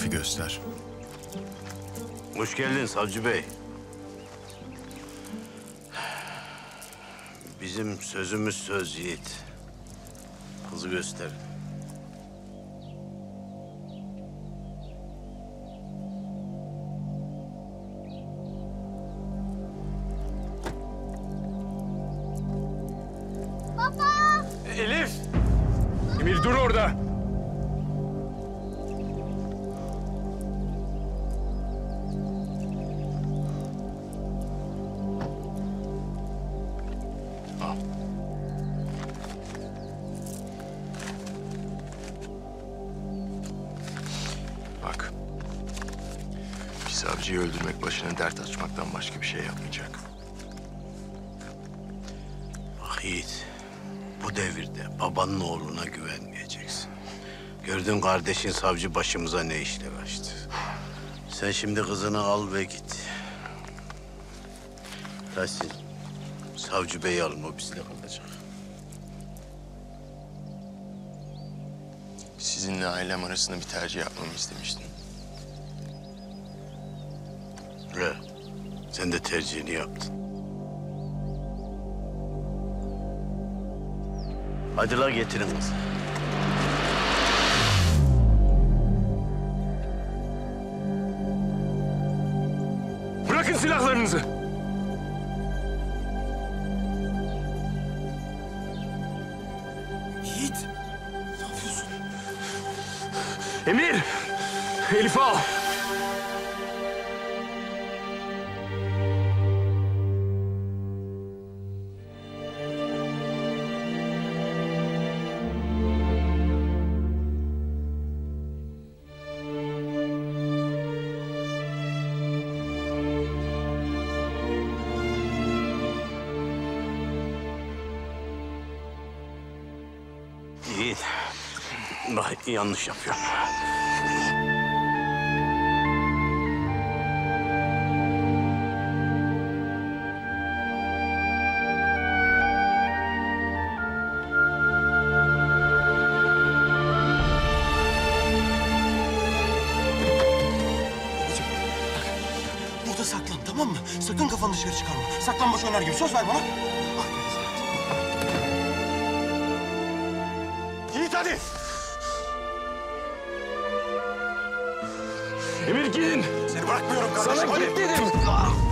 göster. Hoş geldin savcı bey. Bizim sözümüz söz yiğit. Kızı göster. Elif! Emir dur orada. Savcıyı öldürmek başına dert açmaktan başka bir şey yapmayacak. Bak yiğit. Bu devirde babanın oğluna güvenmeyeceksin. Gördün kardeşin savcı başımıza ne işler açtı. Sen şimdi kızını al ve git. Tahsin, savcı beyi alın o bizle kalacak. Sizinle ailem arasında bir tercih yapmamı istemiştin. Sen de tercihini yaptın. Hadi getirin kızı. Bırakın silahlarınızı. Yiğit. Ne yapıyorsun? Emir! Elif'i al. Yiğit. Bak yanlış yapıyorum. Burada saklan tamam mı? Sakın kafanı dışarı çıkarma. Saklambaç oynar gibi söz ver bana. Hadi. Emir gidin. Seni bırakmıyorum kardeşim. Sana hadi. git dedim. Yiğit.